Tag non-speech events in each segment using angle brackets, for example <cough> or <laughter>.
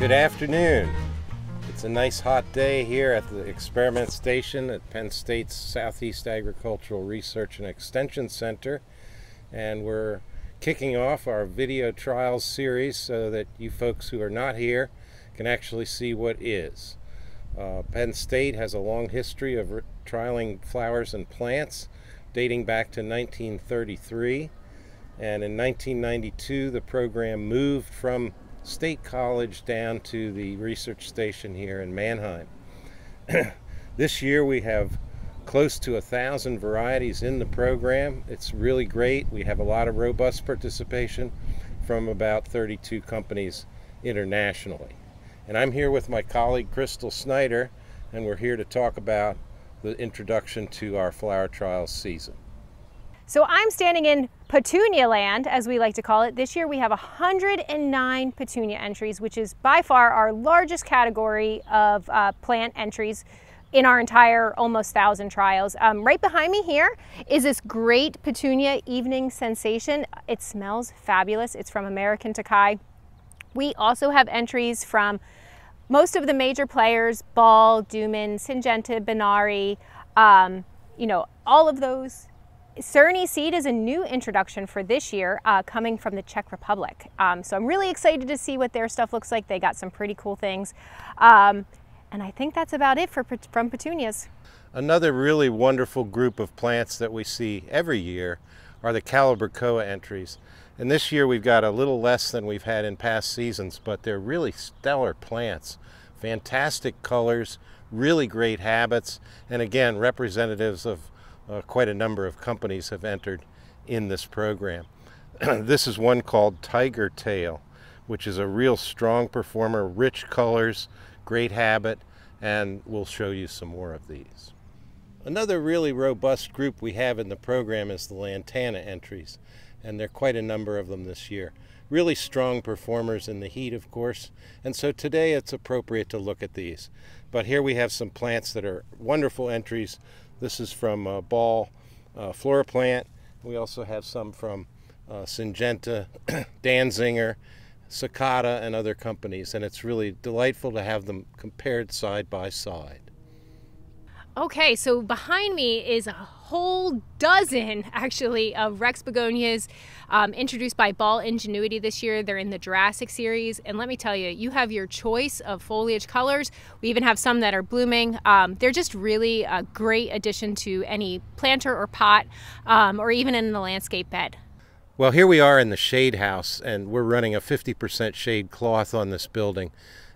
Good afternoon. It's a nice hot day here at the experiment station at Penn State's Southeast Agricultural Research and Extension Center. And we're kicking off our video trials series so that you folks who are not here can actually see what is. Uh, Penn State has a long history of trialing flowers and plants dating back to 1933. And in 1992, the program moved from State College down to the research station here in Manheim. <clears throat> this year we have close to a thousand varieties in the program. It's really great. We have a lot of robust participation from about 32 companies internationally. And I'm here with my colleague Crystal Snyder, and we're here to talk about the introduction to our flower trials season. So I'm standing in Petunia land, as we like to call it. This year we have 109 Petunia entries, which is by far our largest category of uh, plant entries in our entire almost thousand trials. Um, right behind me here is this great Petunia Evening Sensation. It smells fabulous. It's from American Takii. We also have entries from most of the major players, Ball, Dümmen, Syngenta, Benary, um, you know, all of those Cerny seed is a new introduction for this year uh, coming from the Czech Republic. Um, so I'm really excited to see what their stuff looks like. They got some pretty cool things. Um, and I think that's about it for, from petunias. Another really wonderful group of plants that we see every year are the Calibrachoa entries. And this year we've got a little less than we've had in past seasons, but they're really stellar plants. Fantastic colors, really great habits, and again, representatives of uh, quite a number of companies have entered in this program. <clears throat> this is one called Tiger Tail, which is a real strong performer, rich colors, great habit, and we'll show you some more of these. Another really robust group we have in the program is the Lantana entries, and there are quite a number of them this year. Really strong performers in the heat, of course, and so today it's appropriate to look at these. But here we have some plants that are wonderful entries this is from uh, Ball uh, Flora Plant. We also have some from uh, Syngenta, <clears throat> Danziger, Sakata, and other companies. And it's really delightful to have them compared side by side. Okay, so behind me is a whole dozen actually of Rex begonias um, introduced by Ball Ingenuity this year. They're in the Jurassic series, and let me tell you, you have your choice of foliage colors. We even have some that are blooming. Um, they're just really a great addition to any planter or pot, um, or even in the landscape bed. Well, here we are in the shade house, and we're running a 50% shade cloth on this building.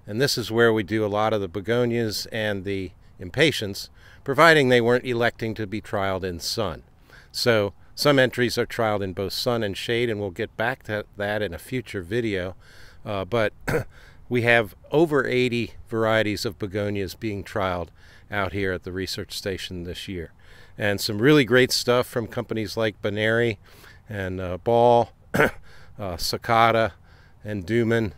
And this is where we do a lot of the begonias and the impatiens providing they weren't electing to be trialed in sun. So some entries are trialed in both sun and shade, and we'll get back to that in a future video. Uh, but <clears throat> we have over 80 varieties of begonias being trialed out here at the research station this year. And some really great stuff from companies like Benary and uh, Ball, <clears throat> uh, Sakata, and Dümmen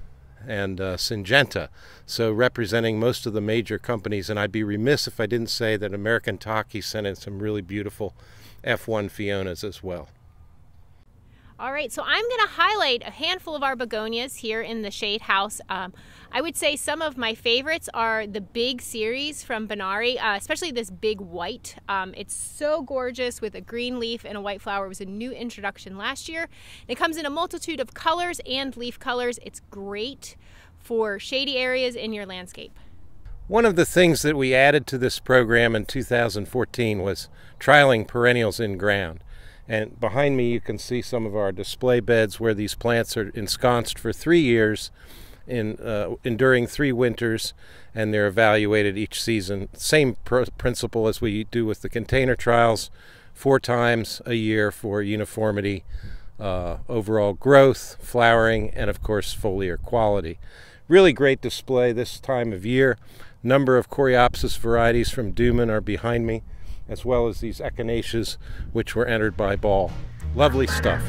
and uh, Syngenta, so representing most of the major companies. And I'd be remiss if I didn't say that American Takii sent in some really beautiful F1 Fionas as well. All right, so I'm going to highlight a handful of our begonias here in the shade house. Um, I would say some of my favorites are the big series from Benary, uh, especially this big white. Um, it's so gorgeous with a green leaf and a white flower. It was a new introduction last year. It comes in a multitude of colors and leaf colors. It's great for shady areas in your landscape. One of the things that we added to this program in 2014 was trialing perennials in ground. And behind me, you can see some of our display beds where these plants are ensconced for three years, in uh, enduring three winters, and they're evaluated each season. Same pr principle as we do with the container trials, four times a year for uniformity, uh, overall growth, flowering, and of course foliar quality. Really great display this time of year. Number of Coreopsis varieties from Dümmen are behind me as well as these echinaceas which were entered by Ball. Lovely stuff.